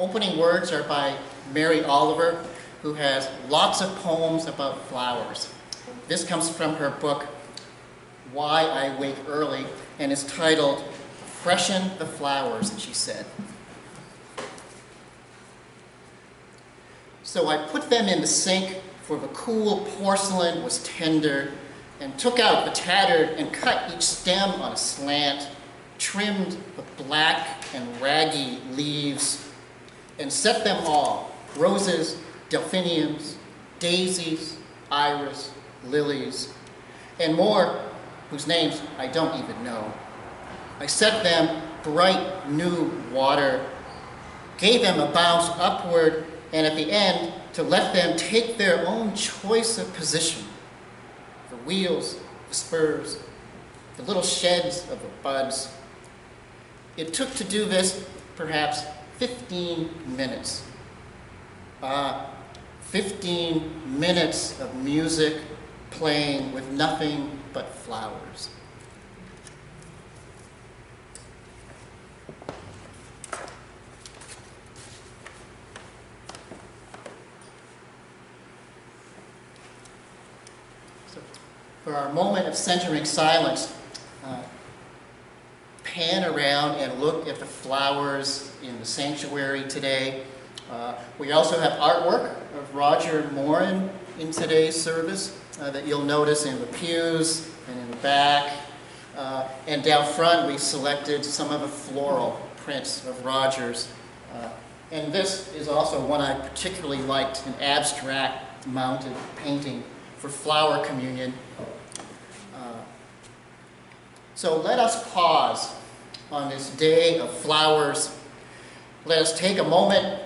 Opening words are by Mary Oliver, who has lots of poems about flowers. This comes from her book, Why I Wake Early, and is titled Freshen the Flowers, she said. So I put them in the sink, for the cool porcelain was tender, and took out the tattered and cut each stem on a slant, trimmed the black and raggy leaves, and set them all roses, delphiniums, daisies, iris, lilies, and more whose names I don't even know. I set them bright new water, gave them a bounce upward, and at the end, to let them take their own choice of position. The wheels, the spurs, the little sheds of the buds. It took to do this perhaps 15 minutes. Uh, 15 minutes of music playing with nothing but flowers. So, for our moment of centering silence, uh, pan around and look at the flowers the sanctuary today. Uh, we also have artwork of Roger Morin in today's service uh, that you'll notice in the pews and in the back. Uh, and down front, we selected some of the floral prints of Roger's. Uh, and this is also one I particularly liked, an abstract mounted painting for flower communion. Uh, so let us pause on this day of flowers. Let us take a moment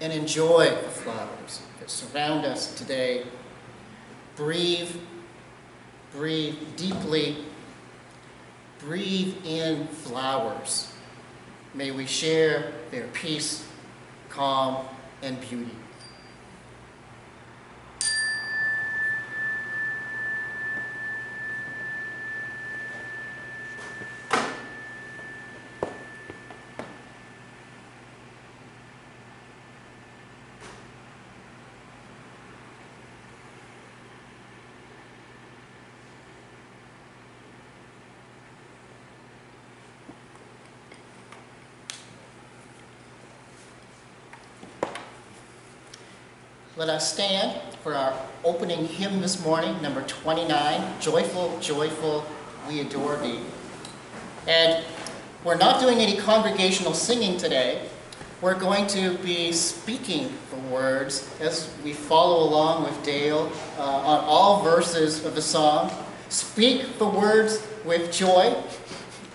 and enjoy the flowers that surround us today. Breathe, breathe deeply, breathe in flowers. May we share their peace, calm, and beauty. Let us stand for our opening hymn this morning, number 29, Joyful, Joyful, We Adore Thee. And we're not doing any congregational singing today. We're going to be speaking the words as we follow along with Dale uh, on all verses of the song. Speak the words with joy,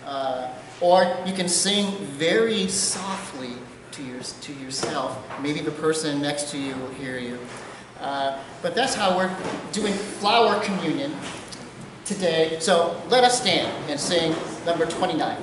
uh, or you can sing very softly to, your, to yourself. Maybe the person next to you will hear you. Uh, but that's how we're doing flower communion today. So let us stand and sing number 29.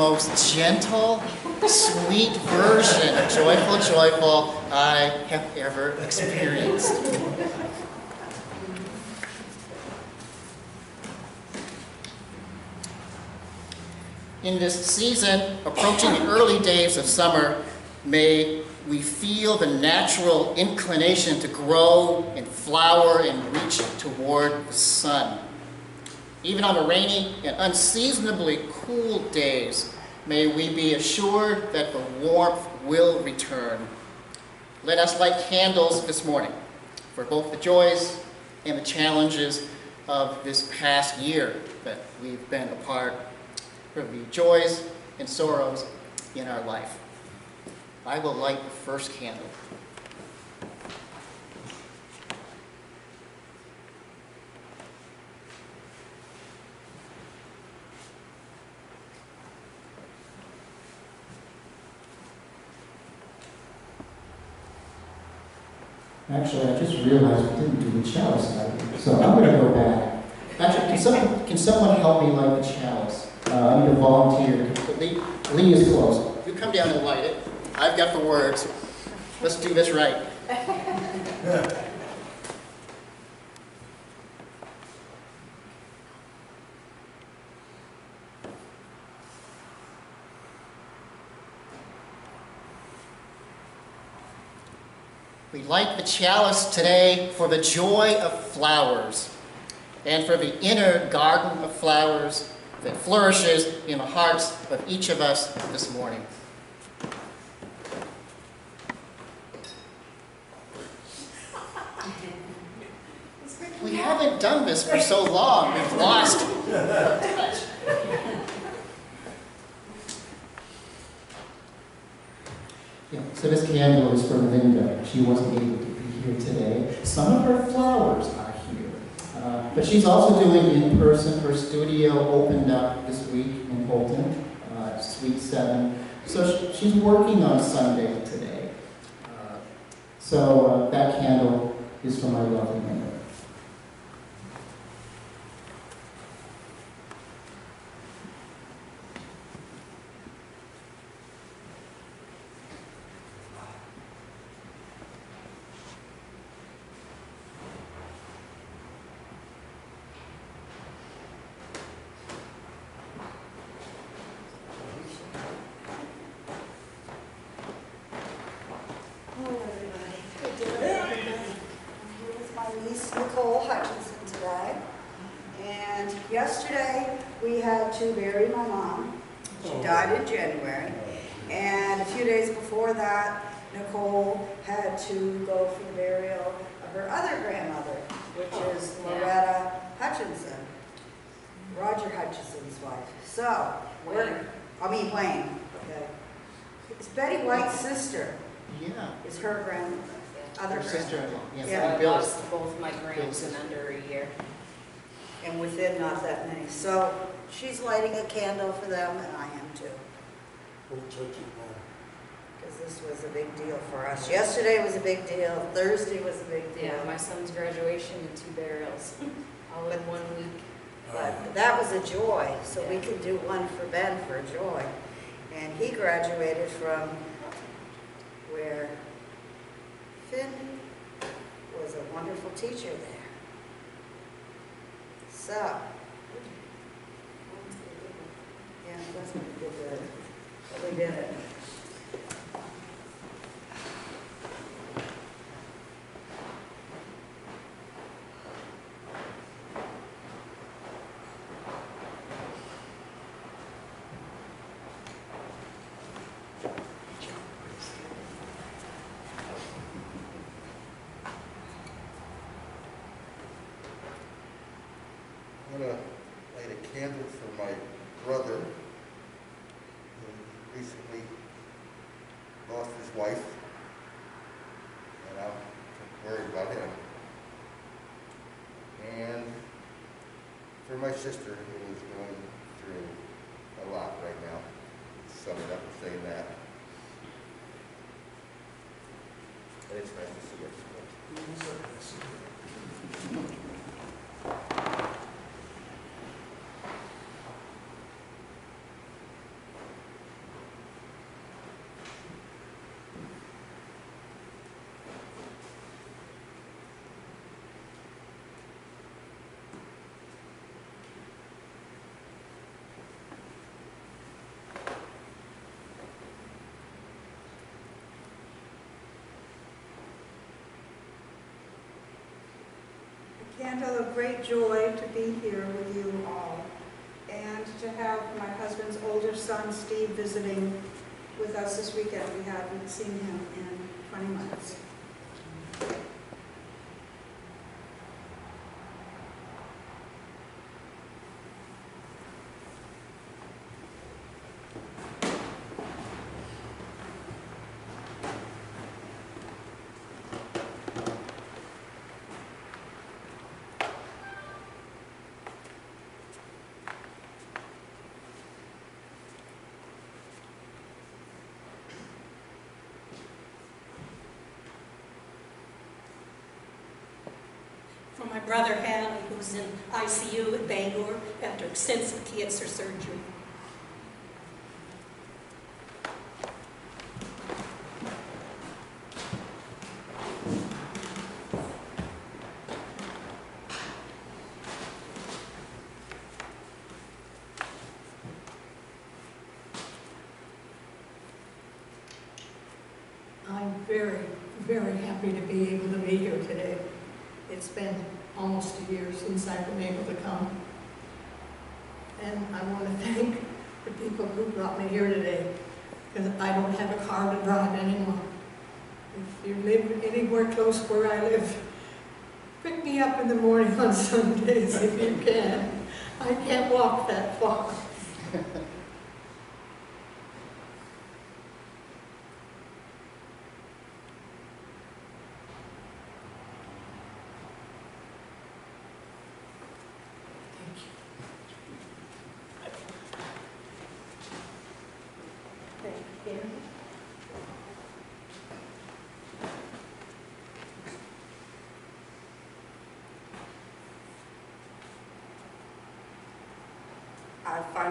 Most gentle, sweet version of Joyful Joyful I have ever experienced. In this season, approaching the early days of summer, may we feel the natural inclination to grow and flower and reach toward the sun. Even on the rainy and unseasonably cool days, may we be assured that the warmth will return. Let us light candles this morning for both the joys and the challenges of this past year that we've been apart, part for the joys and sorrows in our life. I will light the first candle. Actually, I just realized we didn't do the chalice lighting, so I'm going to go back. Actually, can someone, can someone help me light the chalice? Uh, I need a volunteer. Lee, Lee is close. You come down and light it. I've got the words. Let's do this right. We light the chalice today for the joy of flowers and for the inner garden of flowers that flourishes in the hearts of each of us this morning. We haven't done this for so long, we've lost touch. Yeah, so this candle is for Linda. She wasn't able to be here today. Some of her flowers are here. Uh, but she's also doing in person. Her studio opened up this week in Houlton, uh, Suite 7. So she, she's working on Sunday today. Uh, so uh, that candle is for my lovely. Hello, everybody. Good day, everybody. I'm here with my niece Nicole Hutchinson today. And yesterday, we had to bury my mom. She died in January. And a few days before that, Nicole had to go for the burial of her other grandmother, which is Loretta Hutchinson, Roger Hutchinson's wife. So, we're, I mean Wayne, okay. It's Betty White's sister Yeah, is her grand, other her grandmother. sister-in-law. Yeah. Yes, I Bill's. lost both my grands in under a year. And within not that many. So she's lighting a candle for them, and I am too, because this was a big deal for us. Yesterday was a big deal, Thursday was a big deal. Yeah, my son's graduation and two burials, all in one week. But that was a joy, so we could do one for Ben for joy. And he graduated from where Finn was a wonderful teacher there. So. Yeah, that's what we did, good. But we did it. I'm gonna light a candle for my brother who recently lost his wife. And I'm worried about him. And for my sister who is going through a lot right now. Sum it up and saying that. And it's nice to see her. Candle of great joy to be here with you all and to have my husband's older son, Steve, visiting with us this weekend. We haven't seen him in 20 months. For my brother Hal, who's in ICU at Bangor after extensive cancer surgery. I'm very, very happy to be able to be here today. It's been almost a year since I've been able to come. And I want to thank the people who brought me here today, because I don't have a car to drive anymore. If you live anywhere close where I live, pick me up in the morning on Sundays if you can. I can't walk that far.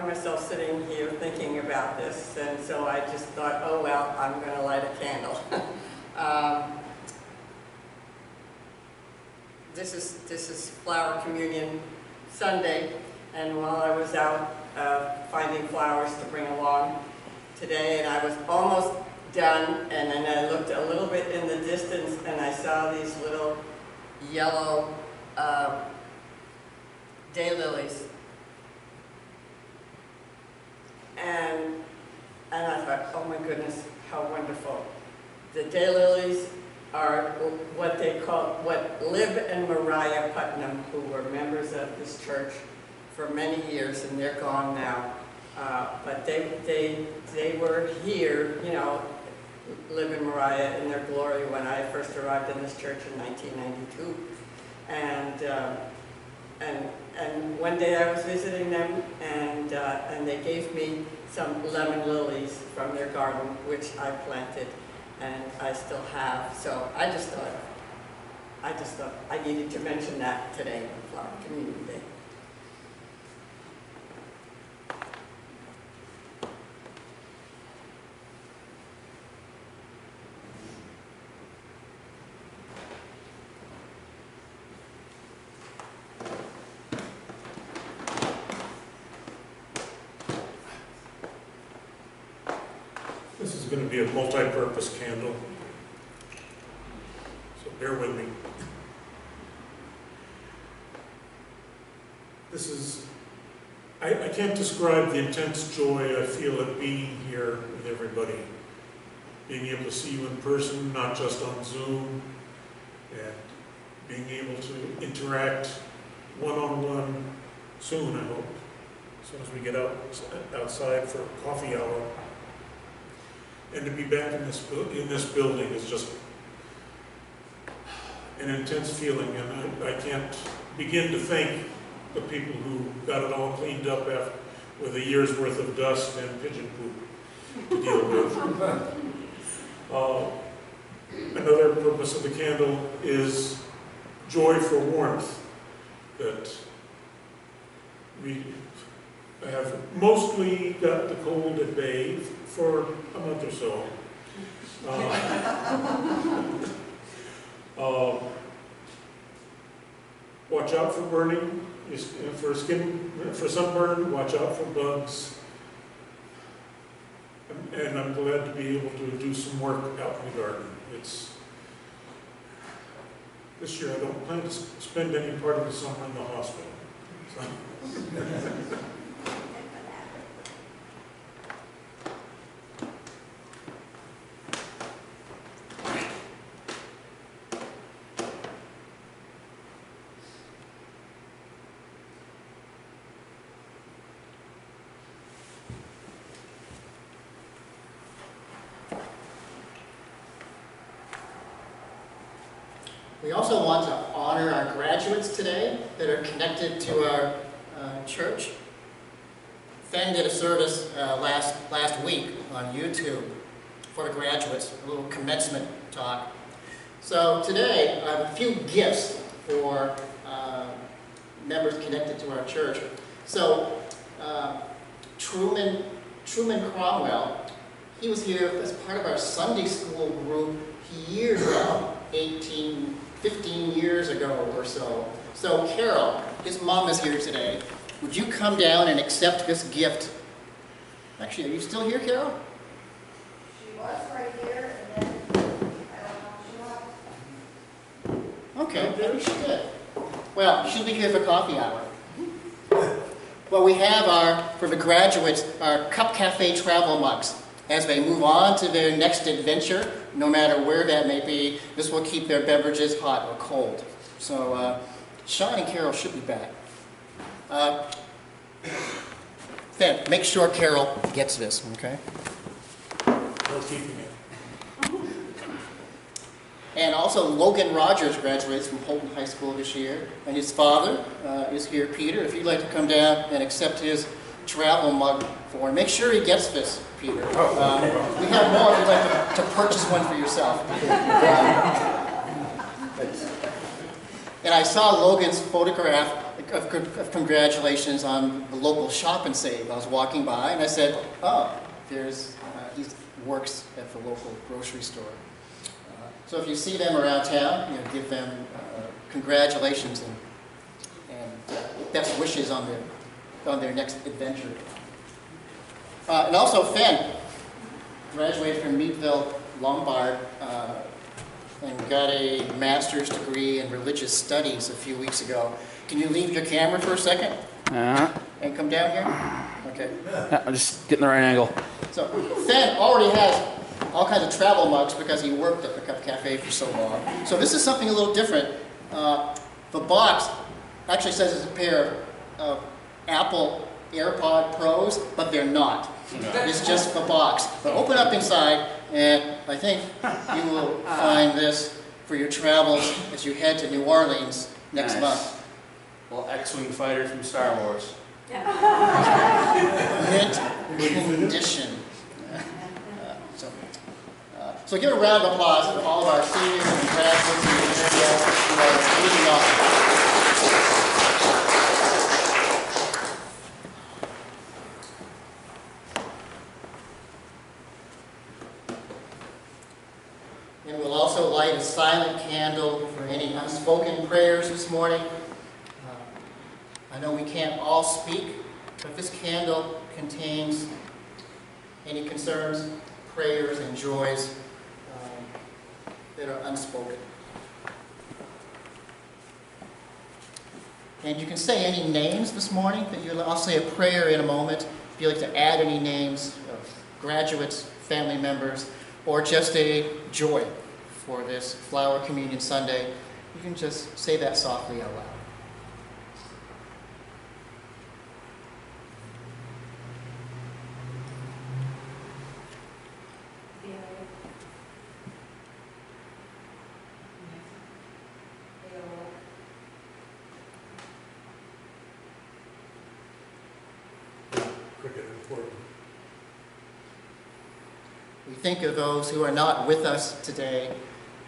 Myself sitting here thinking about this, and so I just thought, oh, well, I'm going to light a candle. Um, This is, this is Flower Communion Sunday, and while I was out uh, finding flowers to bring along today, and I was almost done, and then I looked a little bit in the distance, and I saw these little yellow uh, daylilies And, and I thought, oh my goodness, how wonderful. The daylilies are what they call, what Lib and Mariah Putnam, who were members of this church for many years, and they're gone now. Uh, but they, they, they were here, you know, Lib and Mariah in their glory when I first arrived in this church in 1992. And, uh, and, and one day I was visiting them, and, uh, and they gave me some lemon lilies from their garden, which I planted, and I still have. So I just thought, I just thought I needed to mention that today Flower Community Day. Be a multi-purpose candle. So bear with me. This is, I, I can't describe the intense joy I feel at being here with everybody. Being able to see you in person, not just on Zoom, and being able to interact one-on-one soon, I hope, as soon as we get out, outside for coffee hour. And to be back in this, in this building is just an intense feeling, and I, I can't begin to thank the people who got it all cleaned up after, with a year's worth of dust and pigeon poop to deal with. Uh, Another purpose of the candle is joy for warmth, that we have mostly got the cold at bay for a month or so. Uh, uh, Watch out for burning, for skin, for sunburn, watch out for bugs. And- I'm glad to be able to do some work out in the garden. It's, This year, I don't plan to spend any part of the summer in the hospital. So, We also want to honor our graduates today that are connected to our uh, church. Fenn did a service uh, last, last week on YouTube for the graduates, a little commencement talk. So today, I have a few gifts for uh, members connected to our church. So uh, Truman, Truman Cromwell, he was here as part of our Sunday school group years ago, 18, 15 years ago or so. So Carol, his mom is here today. Would you come down and accept this gift? Actually, are you still here, Carol? She was right here, and then, I don't know, she left. Okay, maybe she did. Well, she'll be here for coffee hour. Mm-hmm. Well, we have our, for the graduates, our Cup Cafe travel mugs. As they move on to their next adventure, no matter where that may be, this will keep their beverages hot or cold. So, uh, Sean and Carol should be back. Uh, Then, make sure Carol gets this, okay? we're keeping it. And also Logan Rogers graduates from Houlton High School this year, and his father uh, is here, Peter. If you'd like to come down and accept his travel mug for him, make sure he gets this, Peter. Uh, we have more if you'd like to, to purchase one for yourself. and I saw Logan's photograph of, of congratulations on the local shop and save. I was walking by and I said, "Oh, there's uh, he works at the local grocery store." Uh, So if you see them around town, you know, give them uh, congratulations and, and uh, best wishes on their, on their next adventure. Uh, and also Fenn graduated from Meadville Lombard uh, and got a master's degree in religious studies a few weeks ago. Can you leave your camera for a second Uh, and come down here? Okay. yeah, I'm just getting the right angle. So Fenn already has all kinds of travel mugs because he worked at the Cup Cafe for so long. So this is something a little different. Uh, the box actually says it's a pair of Apple AirPod Pros, but they're not. It's just the box. But open up inside, and I think you will find this for your travels as you head to New Orleans next Nice. month. Well, X-Wing fighter from Star Wars. mint condition. Uh, So uh, so give a round of applause for all of our seniors and graduates in the area who are leading off. And we'll also light a silent candle for any unspoken prayers this morning. Uh, I know we can't all speak, but this candle contains any concerns, prayers, and joys um, that are unspoken. And you can say any names this morning that you, I'll say a prayer in a moment. If you'd like to add any names of graduates, family members, or just a joy for this Flower Communion Sunday, you can just say that softly out loud. Think of those who are not with us today,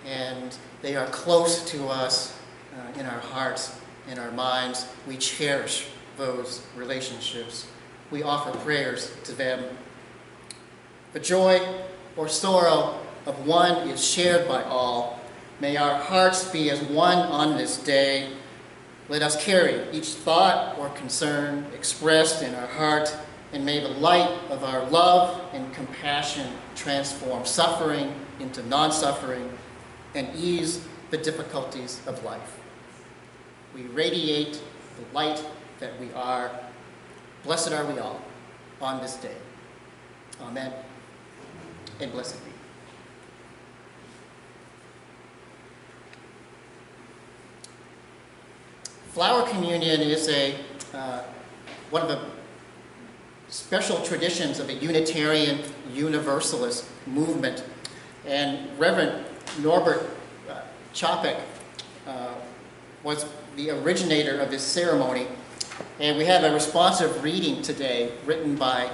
and they are close to us uh, in our hearts, in our minds. We cherish those relationships. We offer prayers to them. The joy or sorrow of one is shared by all. May our hearts be as one on this day. Let us carry each thought or concern expressed in our heart, and may the light of our love and compassion transform suffering into non-suffering and ease the difficulties of life. We radiate the light that we are. Blessed are we all on this day. Amen. And blessed be. Flower communion is a, uh, one of the special traditions of a Unitarian Universalist movement. And Reverend Norbert uh, Capek uh, was the originator of this ceremony. And we have a responsive reading today written by,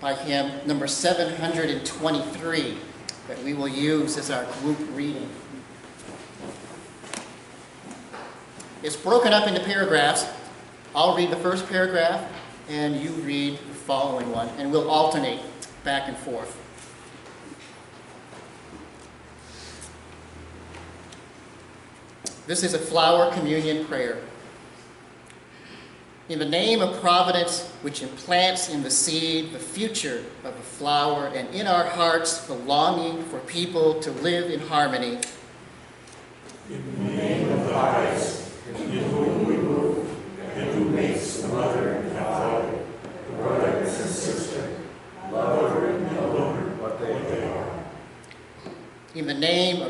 by him, number 723, that we will use as our group reading. It's broken up into paragraphs. I'll read the first paragraph, and you read the following one, and we'll alternate back and forth. This is a flower communion prayer. In the name of providence, which implants in the seed the future of the flower, and in our hearts the longing for people to live in harmony, in the name of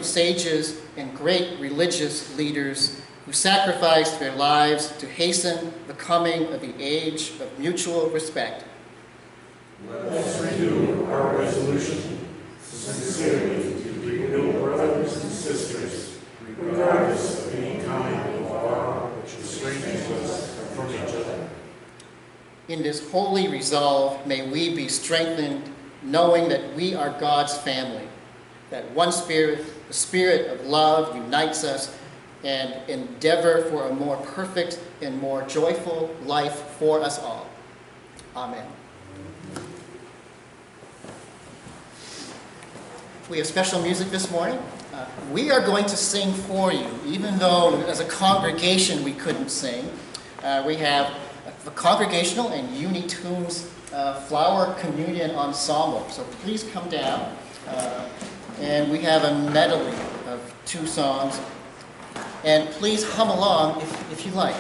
sages and great religious leaders who sacrificed their lives to hasten the coming of the age of mutual respect. Let us renew our resolution sincerely to be real brothers and sisters, regardless of any kind of bar which restrains us from each other. In this holy resolve, may we be strengthened, knowing that we are God's family, that one spirit, the spirit of love, unites us, and endeavor for a more perfect and more joyful life for us all. Amen. We have special music this morning. Uh, we are going to sing for you, even though as a congregation we couldn't sing. Uh, we have a congregational and Unitunes uh, Flower Communion Ensemble. So please come down. Uh, and we have a medley of two songs. And please hum along if, if you like.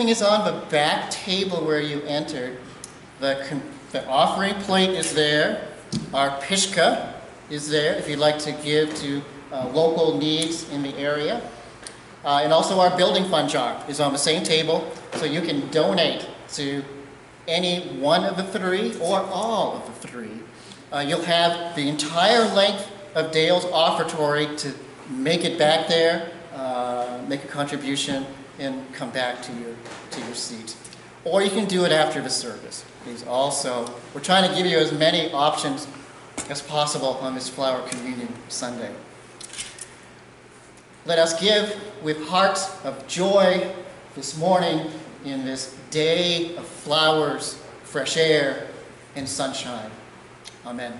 Everything is on the back table where you entered. The, the offering plate is there. Our pishka is there if you'd like to give to uh, local needs in the area. Uh, and also our building fund jar is on the same table, so you can donate to any one of the three or all of the three. Uh, you'll have the entire length of Dale's offertory to make it back there, uh, make a contribution, and come back to your, to your seat. Or you can do it after the service. These also, we're trying to give you as many options as possible on this Flower Communion Sunday. Let us give with hearts of joy this morning in this day of flowers, fresh air, and sunshine. Amen.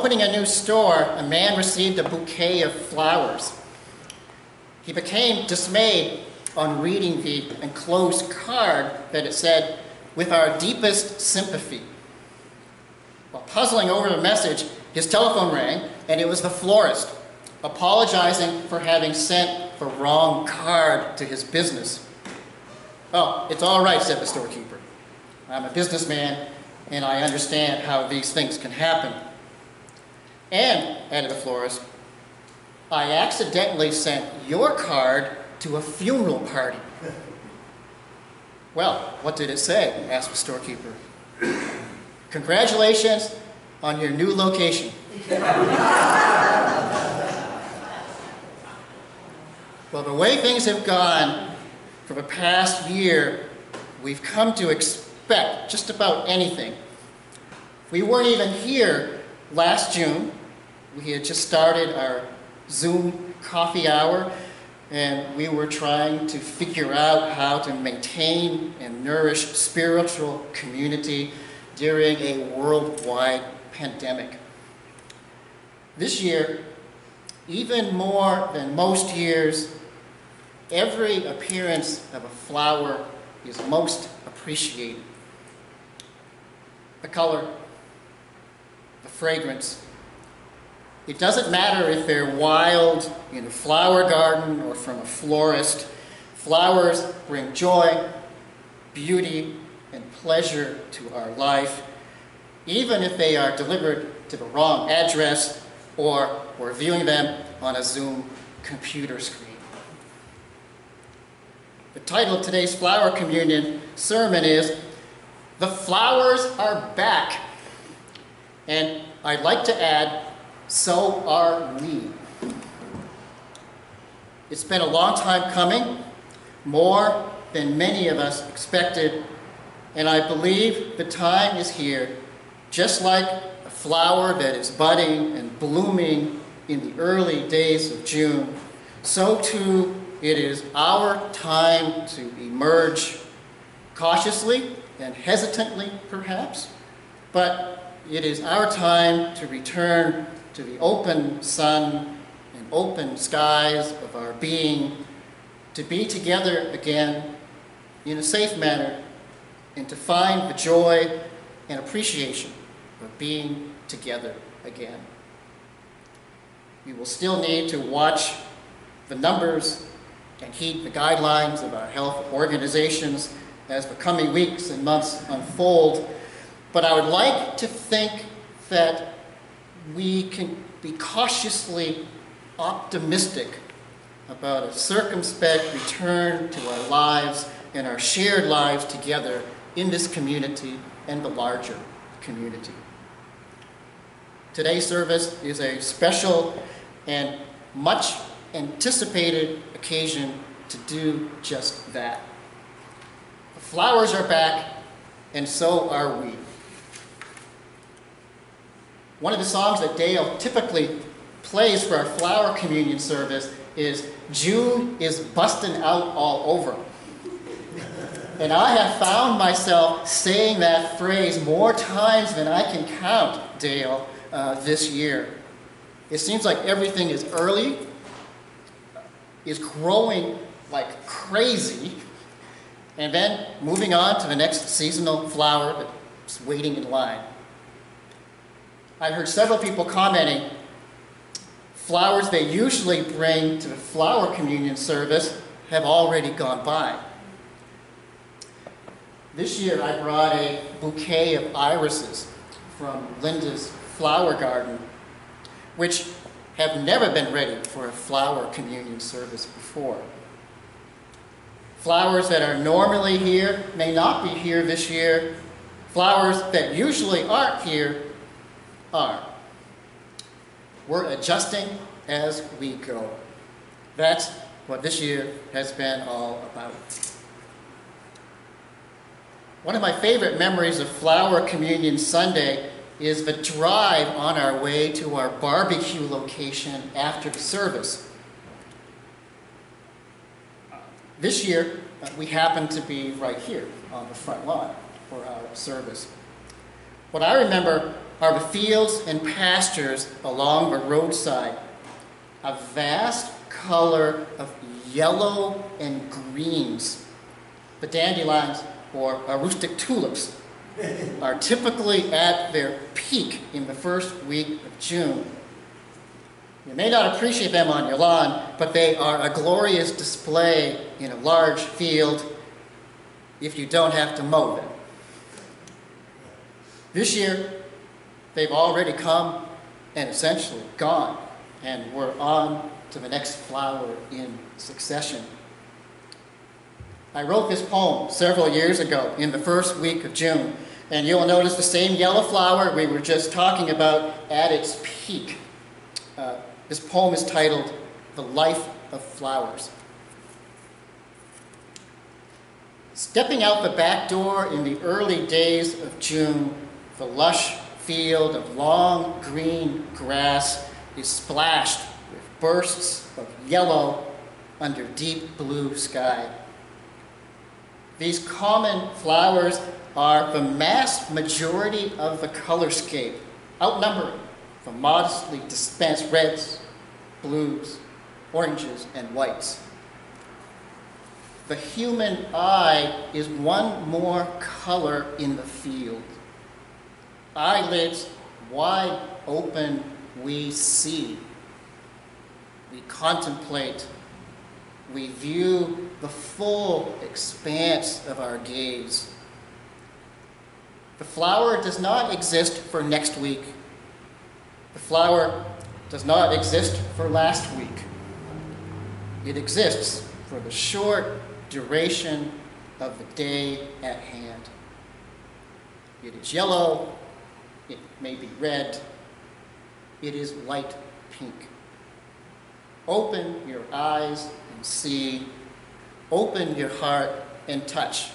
Opening a new store, a man received a bouquet of flowers. He became dismayed on reading the enclosed card that it said, with our deepest sympathy. While puzzling over the message, his telephone rang, and it was the florist, apologizing for having sent the wrong card to his business. Oh, it's all right, said the storekeeper. I'm a businessman, and I understand how these things can happen. And, the florist, I accidentally sent your card to a funeral party. Well, what did it say? asked the storekeeper. Congratulations on your new location. well, the way things have gone for the past year, we've come to expect just about anything. We weren't even here last June. We had just started our Zoom coffee hour, and we were trying to figure out how to maintain and nourish spiritual community during a worldwide pandemic. This year, even more than most years, every appearance of a flower is most appreciated. The color, the fragrance. It doesn't matter if they're wild in a flower garden or from a florist. Flowers bring joy, beauty, and pleasure to our life, even if they are delivered to the wrong address or we're viewing them on a Zoom computer screen. The title of today's Flower Communion sermon is The Flowers Are Back. And I'd like to add, so are we. It's been a long time coming, more than many of us expected, and I believe the time is here, just like a flower that is budding and blooming in the early days of June, so too it is our time to emerge cautiously and hesitantly, perhaps, but it is our time to return to the open sun and open skies of our being, to be together again in a safe manner, and to find the joy and appreciation of being together again. We will still need to watch the numbers and heed the guidelines of our health organizations as the coming weeks and months unfold. But I would like to think that we can be cautiously optimistic about a circumspect return to our lives and our shared lives together in this community and the larger community. Today's service is a special and much anticipated occasion to do just that. The flowers are back, and so are we. One of the songs that Dale typically plays for our flower communion service is June is busting out all over. And I have found myself saying that phrase more times than I can count, Dale, uh, this year. It seems like everything is early, is growing like crazy, and then moving on to the next seasonal flower that's waiting in line. I heard several people commenting flowers they usually bring to the flower communion service have already gone by. This year I brought a bouquet of irises from Linda's flower garden, which have never been ready for a flower communion service before. Flowers that are normally here may not be here this year. Flowers that usually aren't here are. We're adjusting as we go. That's what this year has been all about. One of my favorite memories of Flower Communion Sunday is the drive on our way to our barbecue location after the service. This year, uh, we happen to be right here on the front lawn for our service. What I remember are the fields and pastures along the roadside. A vast color of yellow and greens. The dandelions, or Aroostook tulips, are typically at their peak in the first week of June. You may not appreciate them on your lawn, but they are a glorious display in a large field if you don't have to mow them. This year, they've already come and essentially gone, and we're on to the next flower in succession. I wrote this poem several years ago in the first week of June, and you'll notice the same yellow flower we were just talking about at its peak. Uh, this poem is titled The Life of Flowers. Stepping out the back door in the early days of June, the lush field of long green grass is splashed with bursts of yellow under deep blue sky. These common flowers are the mass majority of the colorscape, outnumbering the modestly dispensed reds, blues, oranges, and whites. The human eye is one more color in the field. Eyelids wide open, we see. We contemplate. We view the full expanse of our gaze. The flower does not exist for next week. The flower does not exist for last week. It exists for the short duration of the day at hand. It is yellow, may be red, it is light pink. Open your eyes and see, open your heart and touch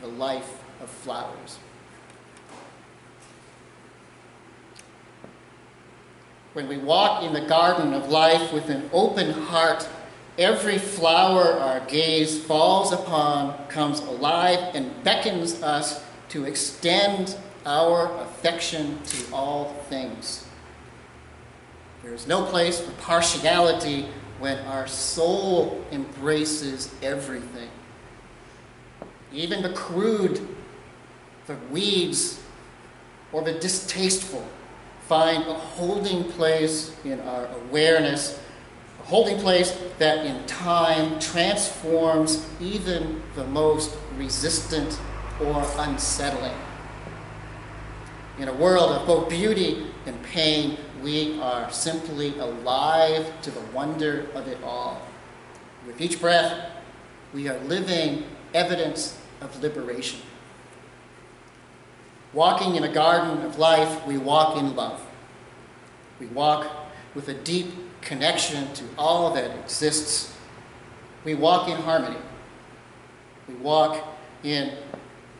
the life of flowers. When we walk in the garden of life with an open heart, every flower our gaze falls upon comes alive and beckons us to extend our affection to all things. There is no place for partiality when our soul embraces everything. Even the crude, the weeds, or the distasteful find a holding place in our awareness, a holding place that in time transforms even the most resistant or unsettling. In a world of both beauty and pain, we are simply alive to the wonder of it all. With each breath, we are living evidence of liberation. Walking in a garden of life, we walk in love. We walk with a deep connection to all that exists. We walk in harmony. We walk in,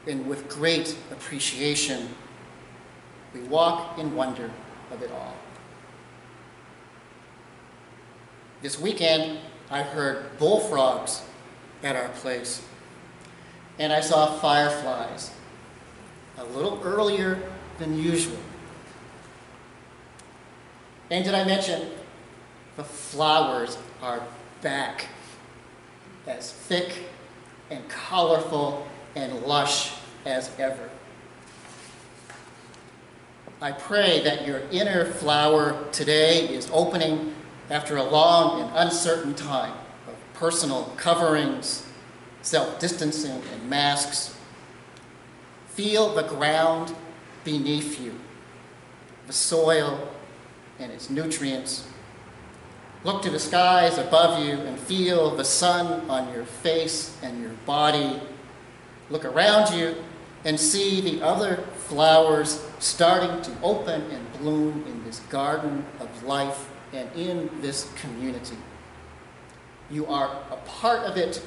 in with great appreciation. We walk in wonder of it all. This weekend, I heard bullfrogs at our place, and I saw fireflies a little earlier than usual. And did I mention the flowers are back as thick and colorful and lush as ever? I pray that your inner flower today is opening after a long and uncertain time of personal coverings, self distancing, and masks. Feel the ground beneath you, the soil and its nutrients. Look to the skies above you and feel the sun on your face and your body. Look around you and see the other flowers starting to open and bloom in this garden of life and in this community. You are a part of it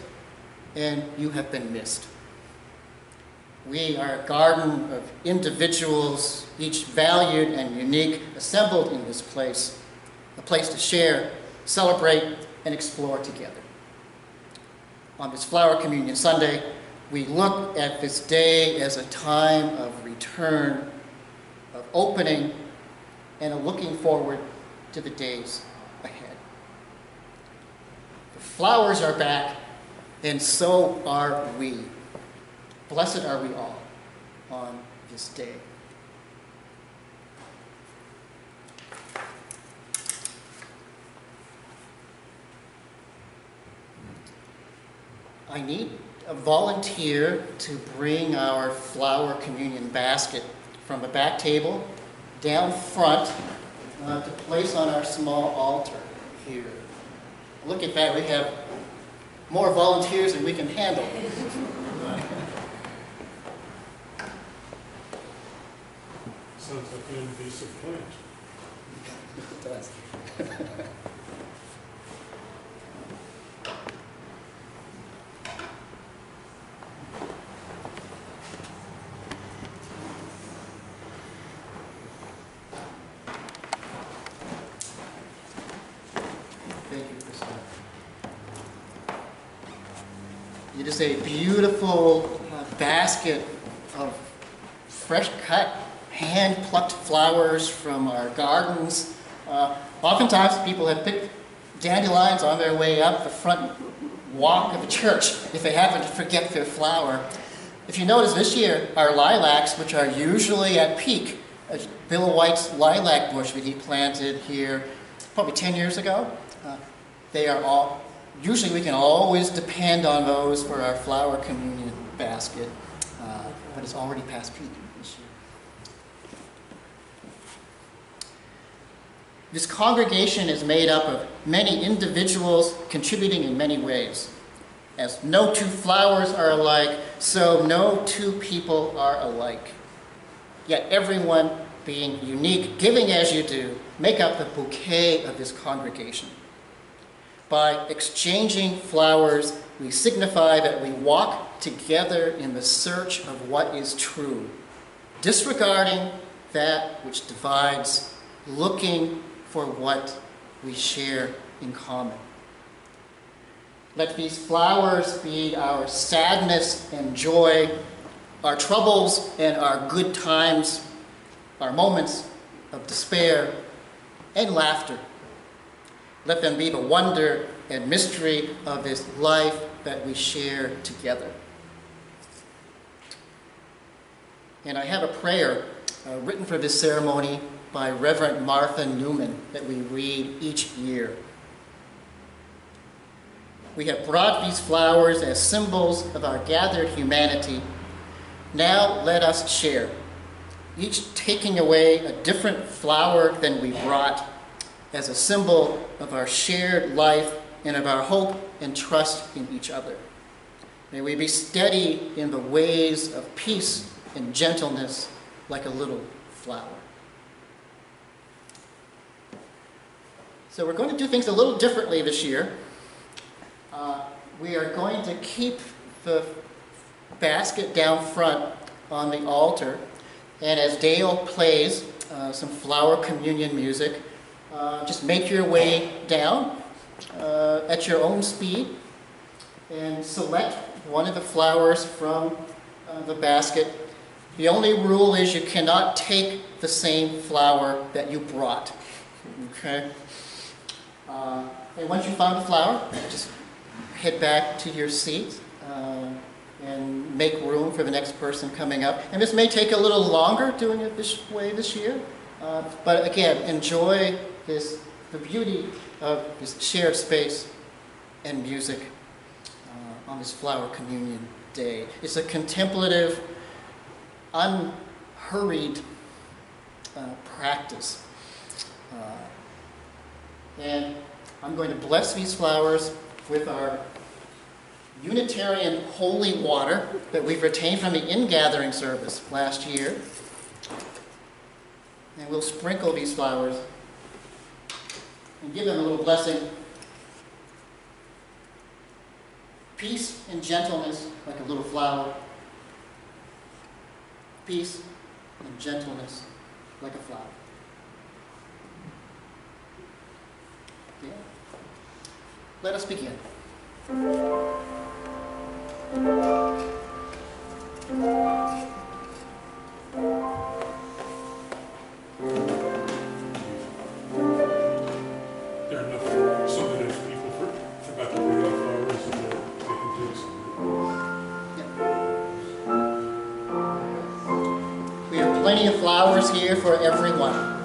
and you have been missed. We are a garden of individuals, each valued and unique, assembled in this place, a place to share, celebrate, and explore together. On this Flower Communion Sunday, we look at this day as a time of return, of opening and are looking forward to the days ahead. The flowers are back, and so are we. Blessed are we all on this day. I need volunteer to bring our flower communion basket from the back table down front uh, to place on our small altar here. Look at that, we have more volunteers than we can handle. Sounds like an invasive plant. It does. Thank you, Christina. It is a uh, basket of fresh cut, hand plucked flowers from our gardens. Uh, oftentimes, people have picked dandelions on their way up the front walk of a church if they happen to forget their flower. If you notice this year, our lilacs, which are usually at peak, uh, Bill White's lilac bush that he planted here probably 10 years ago, uh, they are all, usually we can always depend on those for our flower communion basket, uh, but it's already past peak this year. This congregation is made up of many individuals contributing in many ways. As no two flowers are alike, so no two people are alike. Yet everyone, being unique, giving as you do, make up the bouquet of this congregation. By exchanging flowers, we signify that we walk together in the search of what is true, disregarding that which divides, looking for what we share in common. Let these flowers be our sadness and joy, our troubles and our good times, our moments of despair and laughter. Let them be the wonder and mystery of this life that we share together. And I have a prayer uh, written for this ceremony by Reverend Martha Newman that we read each year. We have brought these flowers as symbols of our gathered humanity. Now let us share, each taking away a different flower than we brought as a symbol of our shared life and of our hope and trust in each other. May we be steady in the ways of peace and gentleness like a little flower. So we're going to do things a little differently this year. Uh, we are going to keep the basket down front on the altar, and as Dale plays uh, some flower communion music, uh, just make your way down uh, at your own speed and select one of the flowers from uh, the basket. The only rule is you cannot take the same flower that you brought. Okay? Uh, and once you found the flower, just head back to your seat uh, and make room for the next person coming up. And this may take a little longer doing it this way this year, uh, but again, enjoy this, the beauty of this shared space and music uh, on this flower communion day. It's a contemplative, unhurried uh, practice. Uh, and I'm going to bless these flowers with our Unitarian holy water that we've retained from the ingathering service last year. And we'll sprinkle these flowers and give them a little blessing. Peace and gentleness like a little flower. Peace and gentleness like a flower. Yeah. Let us begin. Plenty of flowers here for everyone.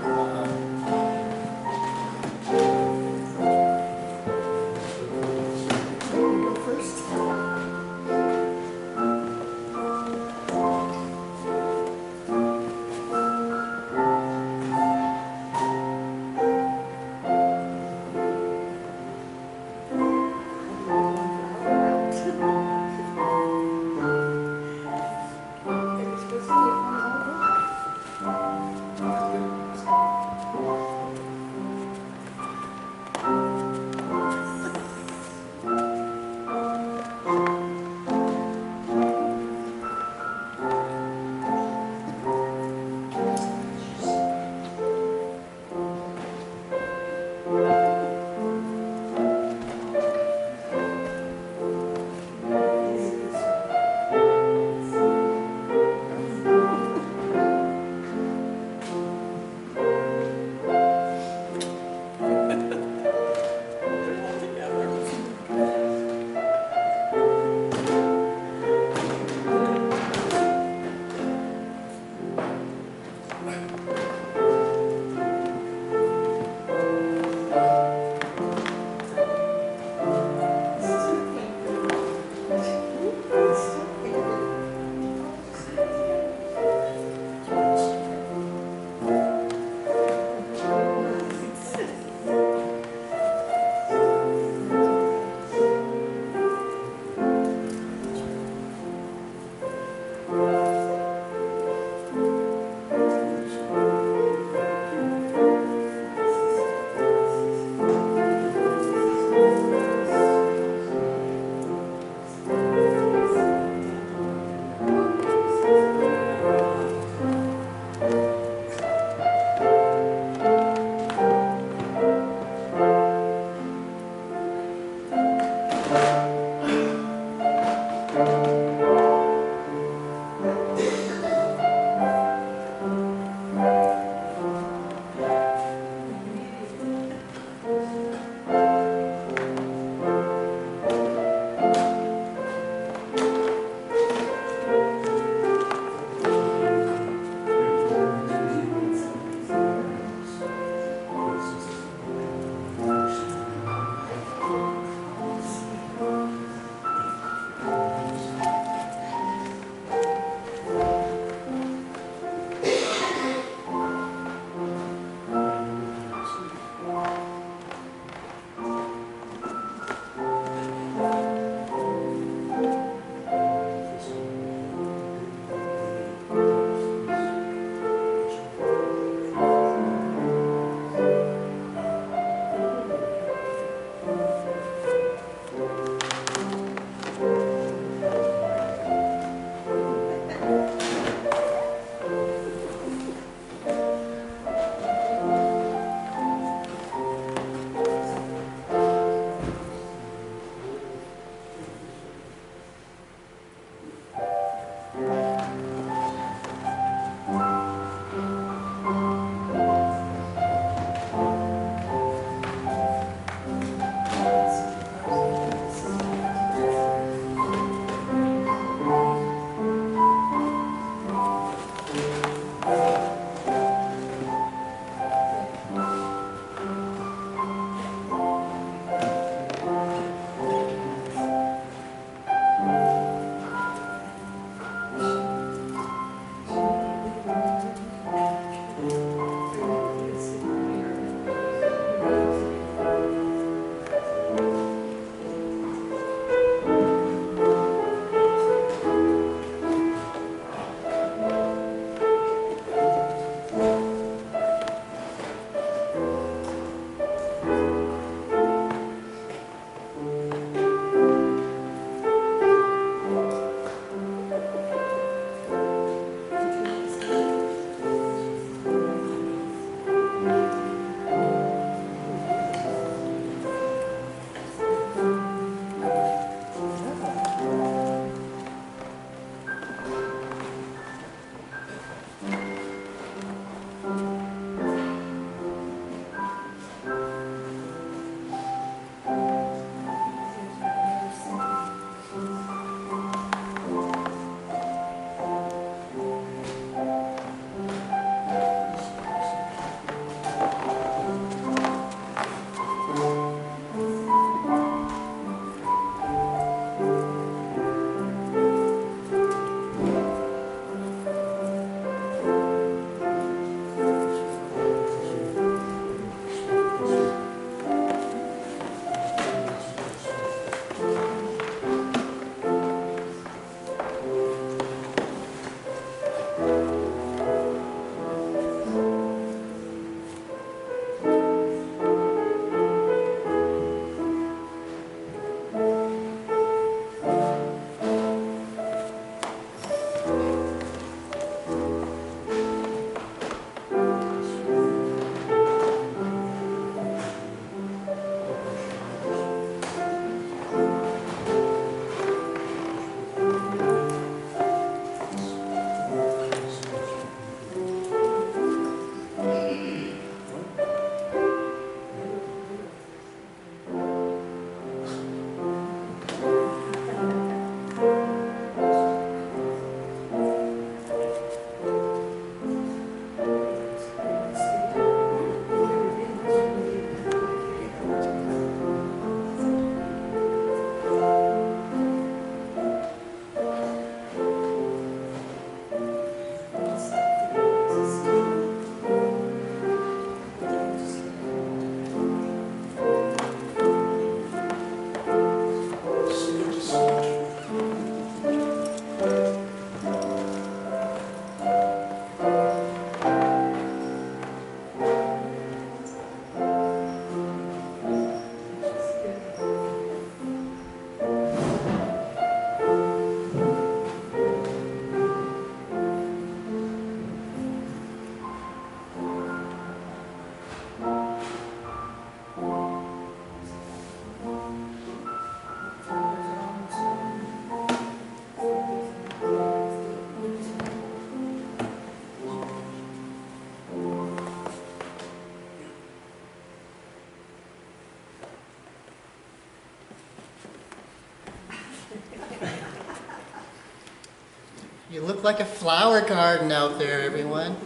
Like a flower garden out there, everyone,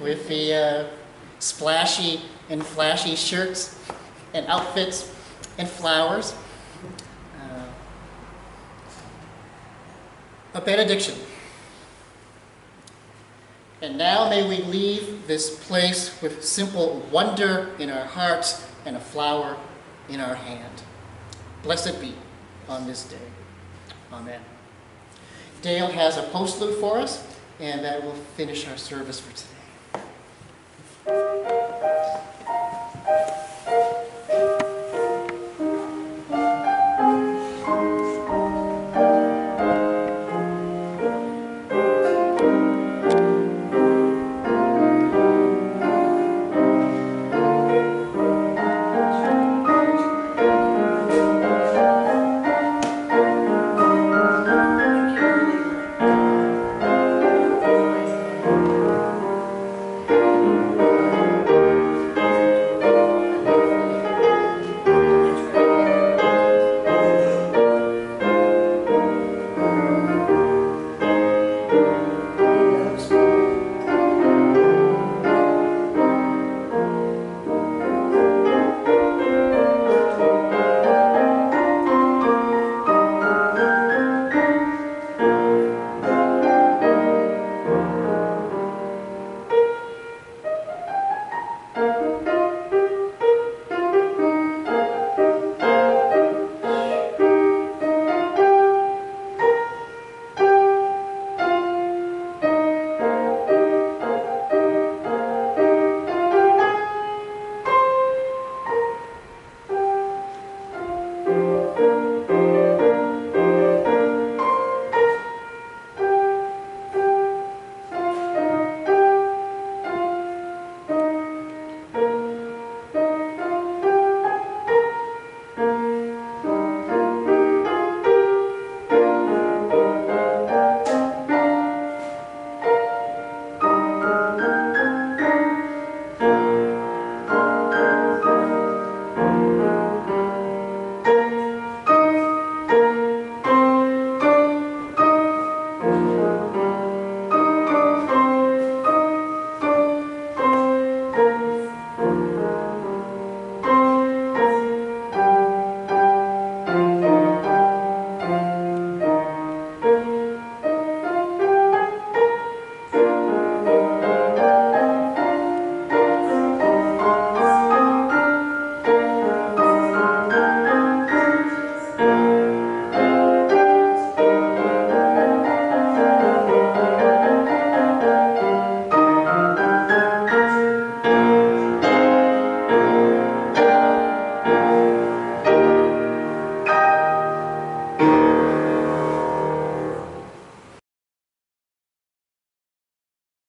with the uh, splashy and flashy shirts and outfits and flowers. Uh, a benediction. And now may we leave this place with simple wonder in our hearts and a flower in our hand. Blessed be on this day. Amen. Dale has a postlude for us, and that will finish our service for today.